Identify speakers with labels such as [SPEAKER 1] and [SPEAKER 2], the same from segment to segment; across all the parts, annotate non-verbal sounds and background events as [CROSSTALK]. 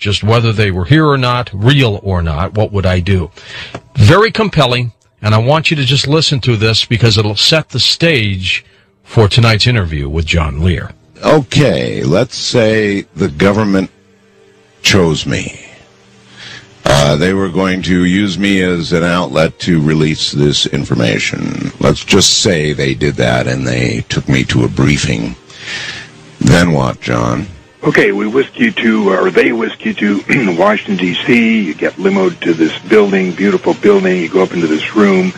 [SPEAKER 1] just whether they were here or not, real or not, what would I do? Very compelling, and I want you to just listen to this because it'll set the stage for tonight's interview with John Lear.
[SPEAKER 2] Okay, let's say the government chose me. Uh, they were going to use me as an outlet to release this information. Let's just say they did that and they took me to a briefing. Then what, John?
[SPEAKER 3] Okay, we whisk you to, or they whisk you to [CLEARS THROAT] Washington, D.C. You get limoed to this building, beautiful building. You go up into this room.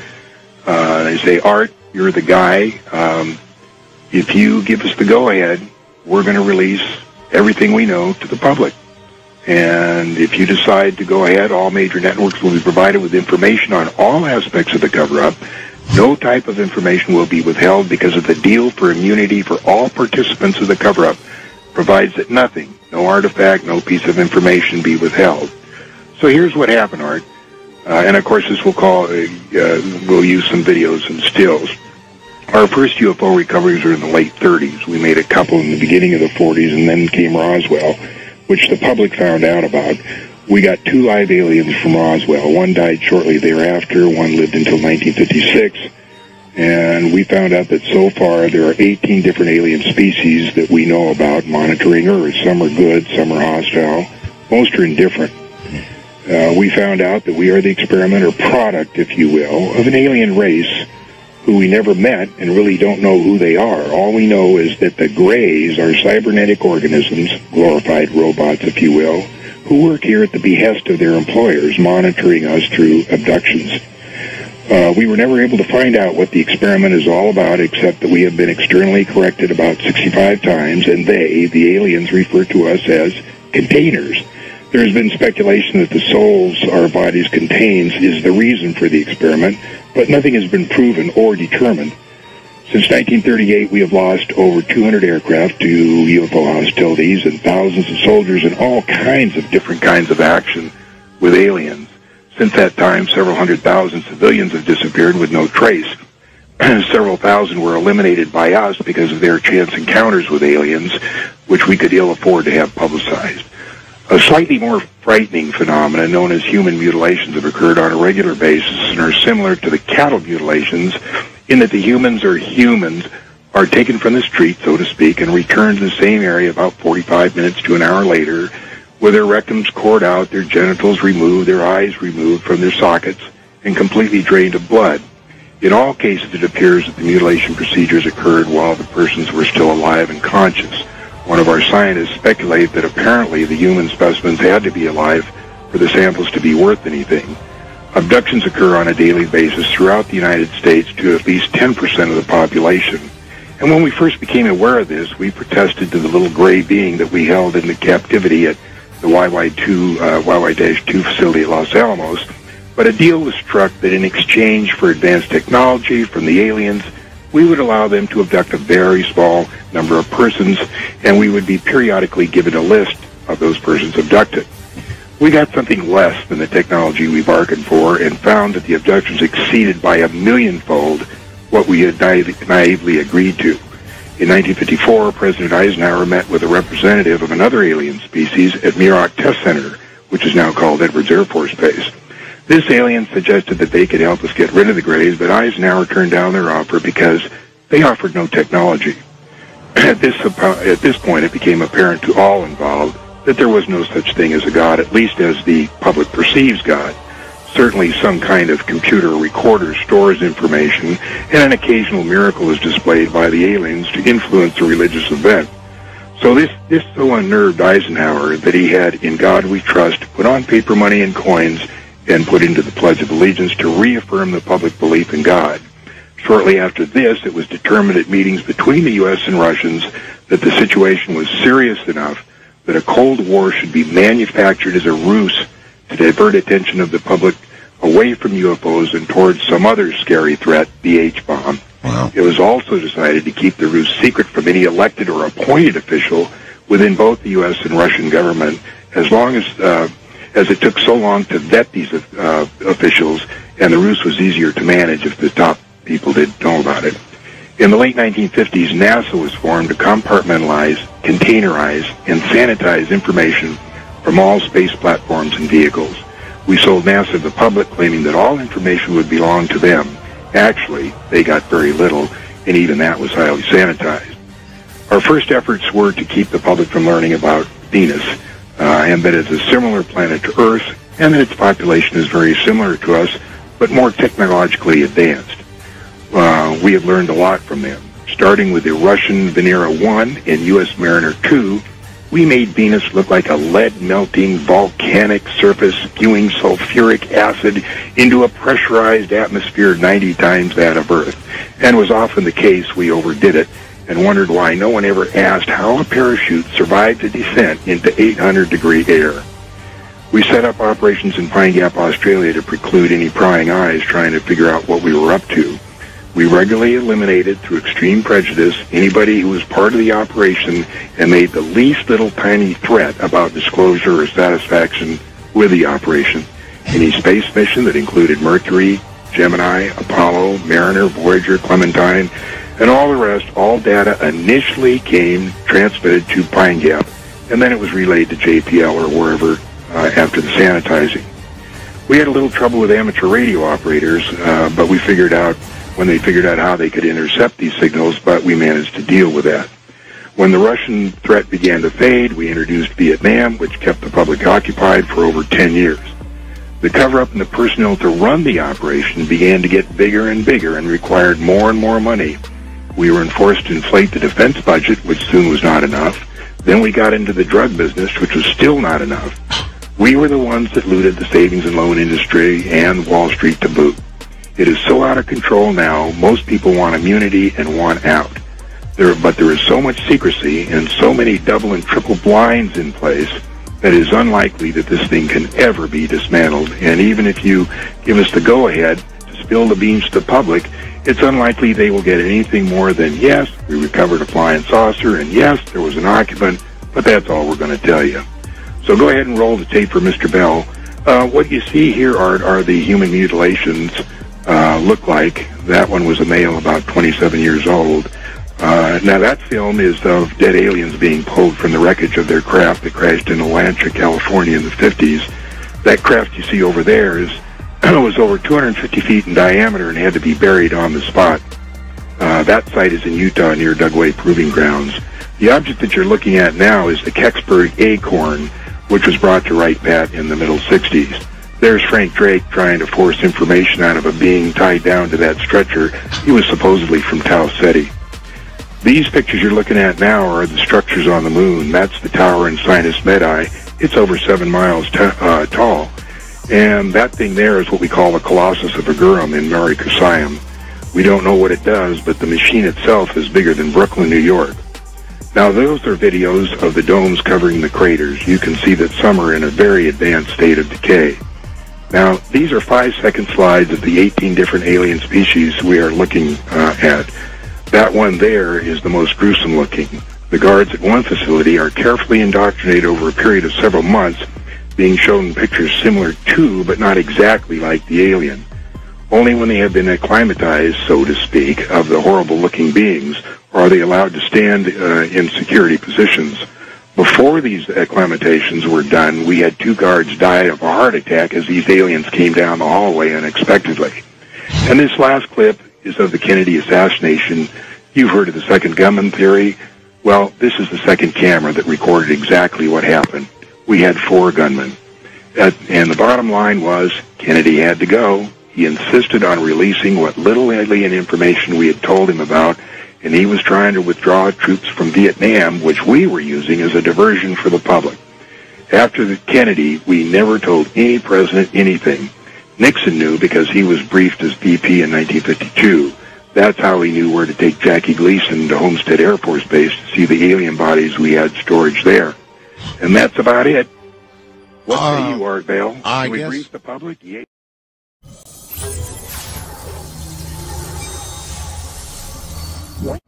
[SPEAKER 3] Uh, they say, Art, you're the guy. Um, if you give us the go-ahead, we're going to release everything we know to the public. And if you decide to go ahead, all major networks will be provided with information on all aspects of the cover-up. No type of information will be withheld because of the deal for immunity for all participants of the cover-up provides that nothing, no artifact, no piece of information be withheld. So here's what happened, Art. Uh, and of course, this will call, uh, uh, we'll use some videos and stills. Our first UFO recoveries were in the late 30s. We made a couple in the beginning of the 40s, and then came Roswell, which the public found out about. We got two live aliens from Roswell. One died shortly thereafter. One lived until 1956 and we found out that so far there are 18 different alien species that we know about monitoring Earth. Some are good, some are hostile, most are indifferent. Uh, we found out that we are the experiment or product, if you will, of an alien race who we never met and really don't know who they are. All we know is that the Greys are cybernetic organisms, glorified robots, if you will, who work here at the behest of their employers, monitoring us through abductions. Uh, we were never able to find out what the experiment is all about, except that we have been externally corrected about 65 times, and they, the aliens, refer to us as containers. There has been speculation that the souls our bodies contains is the reason for the experiment, but nothing has been proven or determined. Since 1938, we have lost over 200 aircraft to UFO hostilities and thousands of soldiers in all kinds of different kinds of action with aliens. Since that time, several hundred thousand civilians have disappeared with no trace. [CLEARS THROAT] several thousand were eliminated by us because of their chance encounters with aliens, which we could ill afford to have publicized. A slightly more frightening phenomenon known as human mutilations have occurred on a regular basis and are similar to the cattle mutilations in that the humans or humans are taken from the street, so to speak, and returned to the same area about 45 minutes to an hour later with their rectums cored out, their genitals removed, their eyes removed from their sockets, and completely drained of blood. In all cases, it appears that the mutilation procedures occurred while the persons were still alive and conscious. One of our scientists speculated that apparently the human specimens had to be alive for the samples to be worth anything. Abductions occur on a daily basis throughout the United States to at least 10% of the population. And when we first became aware of this, we protested to the little gray being that we held in the captivity at the YY2, uh, YY-2 facility at Los Alamos, but a deal was struck that in exchange for advanced technology from the aliens, we would allow them to abduct a very small number of persons, and we would be periodically given a list of those persons abducted. We got something less than the technology we bargained for and found that the abductions exceeded by a millionfold what we had naively agreed to. In 1954, President Eisenhower met with a representative of another alien species at Muroc Test Center, which is now called Edwards Air Force Base. This alien suggested that they could help us get rid of the Greys, but Eisenhower turned down their offer because they offered no technology. [CLEARS THROAT] At this, at this point, it became apparent to all involved that there was no such thing as a God, at least as the public perceives God. Certainly some kind of computer recorder stores information, and an occasional miracle is displayed by the aliens to influence a religious event. So this, this so unnerved Eisenhower that he had In God We Trust put on paper money and coins and put into the Pledge of Allegiance to reaffirm the public belief in God. Shortly after this, it was determined at meetings between the U.S. and Russians that the situation was serious enough that a Cold War should be manufactured as a ruse to divert attention of the public away from UFOs and towards some other scary threat, the H-bomb.
[SPEAKER 2] Wow.
[SPEAKER 3] It was also decided to keep the ruse secret from any elected or appointed official within both the U.S. and Russian government, as long as uh, as it took so long to vet these uh, officials, and the ruse was easier to manage if the top people didn't know about it. In the late 1950s, NASA was formed to compartmentalize, containerize, and sanitize information from all space platforms and vehicles. We sold NASA to the public, claiming that all information would belong to them. Actually, they got very little, and even that was highly sanitized. Our first efforts were to keep the public from learning about Venus, uh, and that it's a similar planet to Earth, and that its population is very similar to us, but more technologically advanced. Uh, we have learned a lot from them. Starting with the Russian Venera 1 and U.S. Mariner 2, we made Venus look like a lead-melting volcanic surface spewing sulfuric acid into a pressurized atmosphere 90 times that of Earth. And was often the case we overdid it and wondered why no one ever asked how a parachute survived a descent into 800 degree air. We set up operations in Pine Gap, Australia to preclude any prying eyes trying to figure out what we were up to. We regularly eliminated through extreme prejudice anybody who was part of the operation and made the least little tiny threat about disclosure or satisfaction with the operation. Any space mission that included Mercury, Gemini, Apollo, Mariner, Voyager, Clementine, and all the rest, all data initially came transmitted to Pine Gap, and then it was relayed to JPL or wherever uh, after the sanitizing. We had a little trouble with amateur radio operators, uh, but we figured out when they figured out how they could intercept these signals, but we managed to deal with that. When the Russian threat began to fade, we introduced Vietnam, which kept the public occupied for over 10 years. The cover-up and the personnel to run the operation began to get bigger and bigger and required more and more money. We were enforced to inflate the defense budget, which soon was not enough. Then we got into the drug business, which was still not enough. We were the ones that looted the savings and loan industry and Wall Street to boot. It is so out of control now, most people want immunity and want out. There, but there is so much secrecy and so many double and triple blinds in place that it is unlikely that this thing can ever be dismantled. And even if you give us the go-ahead to spill the beans to the public, it's unlikely they will get anything more than, yes, we recovered a flying saucer, and yes, there was an occupant, but that's all we're going to tell you. So go ahead and roll the tape for Mr. Bell. Uh, what you see here are, are the human mutilations uh, look like. That one was a male about 27 years old. Uh, now that film is of dead aliens being pulled from the wreckage of their craft that crashed in Alantra, California in the 50s. That craft you see over there is [CLEARS THROAT] was over 250 feet in diameter and had to be buried on the spot. Uh, that site is in Utah near Dugway Proving Grounds. The object that you're looking at now is the Kecksburg Acorn, which was brought to Wright Pat in the middle 60s. There's Frank Drake trying to force information out of a being tied down to that stretcher. He was supposedly from Tau Ceti. These pictures you're looking at now are the structures on the moon. That's the tower in Sinus Medii. It's over seven miles uh, tall. And that thing there is what we call the Colossus of Agarum in Mare Crisium. We don't know what it does, but the machine itself is bigger than Brooklyn, New York. Now, those are videos of the domes covering the craters. You can see that some are in a very advanced state of decay. Now, these are five-second slides of the 18 different alien species we are looking uh, at. That one there is the most gruesome looking. The guards at one facility are carefully indoctrinated over a period of several months, being shown pictures similar to, but not exactly like the alien. Only when they have been acclimatized, so to speak, of the horrible looking beings are they allowed to stand uh, in security positions. Before these acclimatations were done, we had two guards die of a heart attack as these aliens came down the hallway unexpectedly. And this last clip is of the Kennedy assassination. You've heard of the second gunman theory. Well, this is the second camera that recorded exactly what happened. We had four gunmen. and the bottom line was Kennedy had to go. He insisted on releasing what little alien information we had told him about and he was trying to withdraw troops from Vietnam, which we were using as a diversion for the public. After the Kennedy, we never told any president anything. Nixon knew because he was briefed as VP in 1952. That's how he knew where to take Jackie Gleason to Homestead Air Force Base to see the alien bodies we had storage there. And that's about it. What uh, say you, Art Bell?
[SPEAKER 2] I
[SPEAKER 3] Can we
[SPEAKER 2] guess...
[SPEAKER 3] brief the public? Yeah.
[SPEAKER 4] What?